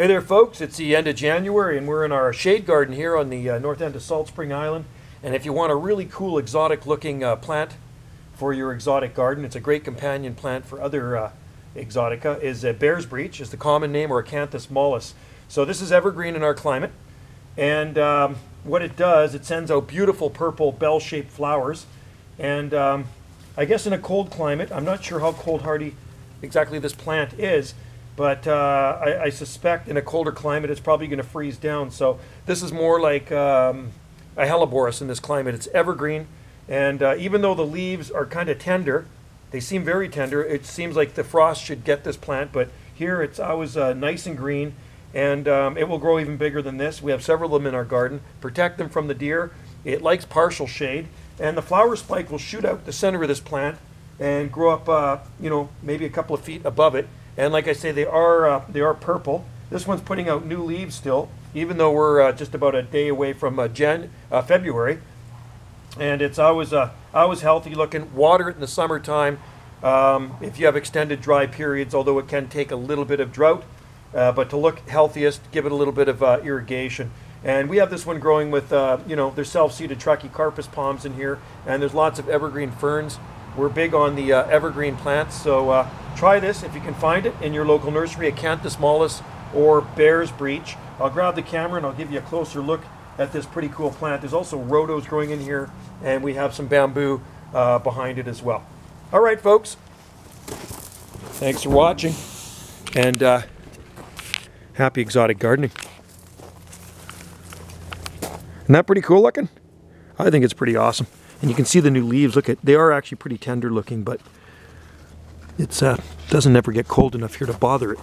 Hey there folks, it's the end of January and we're in our shade garden here on the uh, north end of Salt Spring Island. And if you want a really cool exotic looking uh, plant for your exotic garden, it's a great companion plant for other uh, exotica, is a bear's breech, is the common name, or Acanthus mollis. So this is evergreen in our climate. And um, what it does, it sends out beautiful purple bell-shaped flowers. And um, I guess in a cold climate, I'm not sure how cold hardy exactly this plant is, but uh, I, I, suspect in a colder climate it's probably going to freeze down. So this is more like um, a helleborus in this climate. It's evergreen, and uh, even though the leaves are kind of tender, they seem very tender. It seems like the frost should get this plant, but here it's always uh, nice and green, and um, it will grow even bigger than this. We have several of them in our garden. Protect them from the deer. It likes partial shade, and the flower spike will shoot out the center of this plant and grow up, uh, you know, maybe a couple of feet above it and like I say, they are uh, they are purple. This one's putting out new leaves still, even though we're uh, just about a day away from uh, Jan uh, February. And it's always uh, always healthy looking. Water it in the summertime. Um, if you have extended dry periods, although it can take a little bit of drought, uh, but to look healthiest, give it a little bit of uh, irrigation. And we have this one growing with, you know, there's self-seeded Trachycarpus palms in here, and there's lots of evergreen ferns. We're big on the evergreen plants, so try this if you can find it in your local nursery, Acanthus mollis or Bear's Breech. I'll grab the camera and I'll give you a closer look at this pretty cool plant. There's also rhodos growing in here, and we have some bamboo uh, behind it as well. All right, folks. Thanks for watching, and uh, happy exotic gardening. Isn't that pretty cool looking? I think it's pretty awesome. And you can see the new leaves. Look at, they are actually pretty tender looking, but it uh, doesn't ever get cold enough here to bother it.